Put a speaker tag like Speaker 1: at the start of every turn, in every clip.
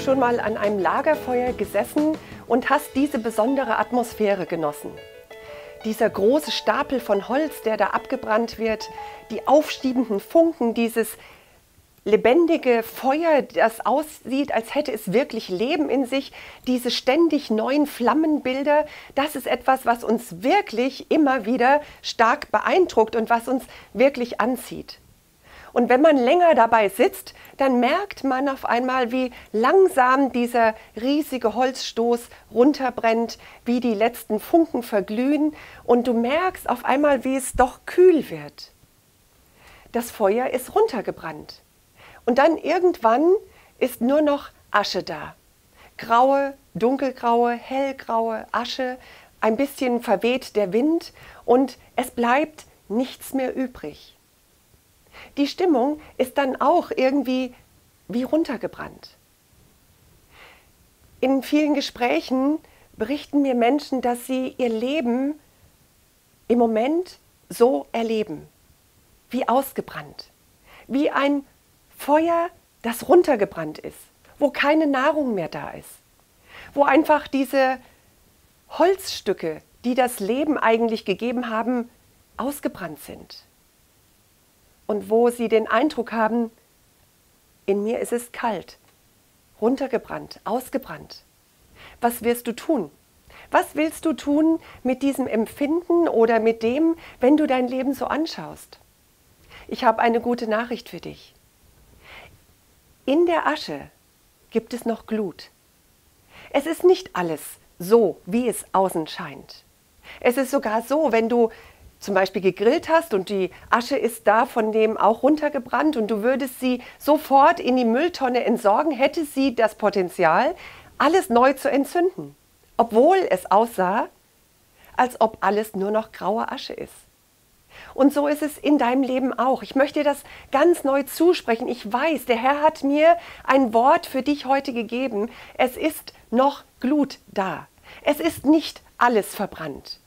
Speaker 1: schon mal an einem Lagerfeuer gesessen und hast diese besondere Atmosphäre genossen? Dieser große Stapel von Holz, der da abgebrannt wird, die aufstiebenden Funken, dieses lebendige Feuer, das aussieht, als hätte es wirklich Leben in sich, diese ständig neuen Flammenbilder, das ist etwas, was uns wirklich immer wieder stark beeindruckt und was uns wirklich anzieht. Und wenn man länger dabei sitzt, dann merkt man auf einmal, wie langsam dieser riesige Holzstoß runterbrennt, wie die letzten Funken verglühen und du merkst auf einmal, wie es doch kühl wird. Das Feuer ist runtergebrannt. Und dann irgendwann ist nur noch Asche da. Graue, dunkelgraue, hellgraue Asche, ein bisschen verweht der Wind und es bleibt nichts mehr übrig. Die Stimmung ist dann auch irgendwie wie runtergebrannt. In vielen Gesprächen berichten mir Menschen, dass sie ihr Leben im Moment so erleben, wie ausgebrannt, wie ein Feuer, das runtergebrannt ist, wo keine Nahrung mehr da ist, wo einfach diese Holzstücke, die das Leben eigentlich gegeben haben, ausgebrannt sind. Und wo sie den Eindruck haben, in mir ist es kalt, runtergebrannt, ausgebrannt. Was wirst du tun? Was willst du tun mit diesem Empfinden oder mit dem, wenn du dein Leben so anschaust? Ich habe eine gute Nachricht für dich. In der Asche gibt es noch Glut. Es ist nicht alles so, wie es außen scheint. Es ist sogar so, wenn du zum Beispiel gegrillt hast und die Asche ist da von dem auch runtergebrannt und du würdest sie sofort in die Mülltonne entsorgen, hätte sie das Potenzial, alles neu zu entzünden, obwohl es aussah, als ob alles nur noch graue Asche ist. Und so ist es in deinem Leben auch. Ich möchte dir das ganz neu zusprechen. Ich weiß, der Herr hat mir ein Wort für dich heute gegeben. Es ist noch Glut da. Es ist nicht alles verbrannt.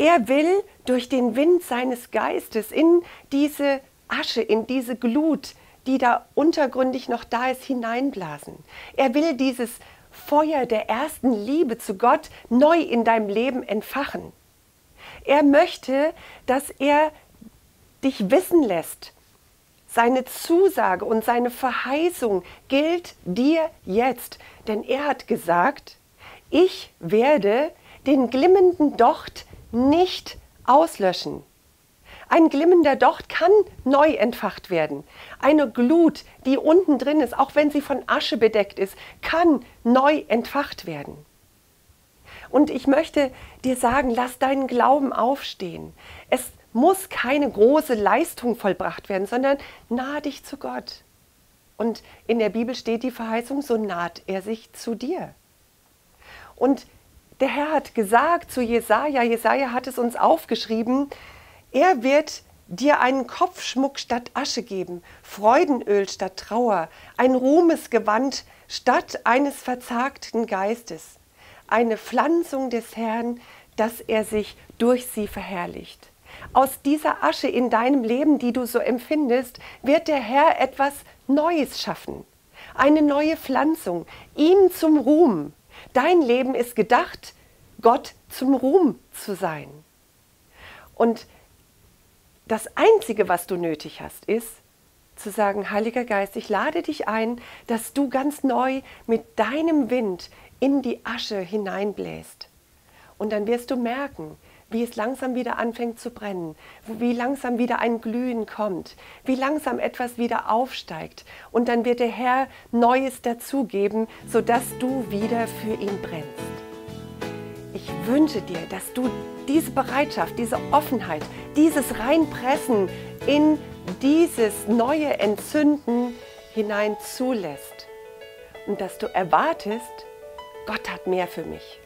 Speaker 1: Er will durch den Wind seines Geistes in diese Asche, in diese Glut, die da untergründig noch da ist, hineinblasen. Er will dieses Feuer der ersten Liebe zu Gott neu in deinem Leben entfachen. Er möchte, dass er dich wissen lässt. Seine Zusage und seine Verheißung gilt dir jetzt, denn er hat gesagt, ich werde den glimmenden Docht nicht auslöschen. Ein glimmender Docht kann neu entfacht werden. Eine Glut, die unten drin ist, auch wenn sie von Asche bedeckt ist, kann neu entfacht werden. Und ich möchte dir sagen, lass deinen Glauben aufstehen. Es muss keine große Leistung vollbracht werden, sondern nahe dich zu Gott. Und in der Bibel steht die Verheißung, so naht er sich zu dir. Und der Herr hat gesagt zu Jesaja, Jesaja hat es uns aufgeschrieben, er wird dir einen Kopfschmuck statt Asche geben, Freudenöl statt Trauer, ein Ruhmesgewand statt eines verzagten Geistes eine Pflanzung des Herrn, dass er sich durch sie verherrlicht. Aus dieser Asche in deinem Leben, die du so empfindest, wird der Herr etwas Neues schaffen. Eine neue Pflanzung, ihm zum Ruhm. Dein Leben ist gedacht, Gott zum Ruhm zu sein. Und das Einzige, was du nötig hast, ist zu sagen, Heiliger Geist, ich lade dich ein, dass du ganz neu mit deinem Wind in die Asche hineinbläst. Und dann wirst du merken, wie es langsam wieder anfängt zu brennen, wie langsam wieder ein Glühen kommt, wie langsam etwas wieder aufsteigt. Und dann wird der Herr Neues dazugeben, sodass du wieder für ihn brennst. Ich wünsche dir, dass du diese Bereitschaft, diese Offenheit, dieses Reinpressen in dieses neue Entzünden hinein zulässt und dass du erwartest, Gott hat mehr für mich.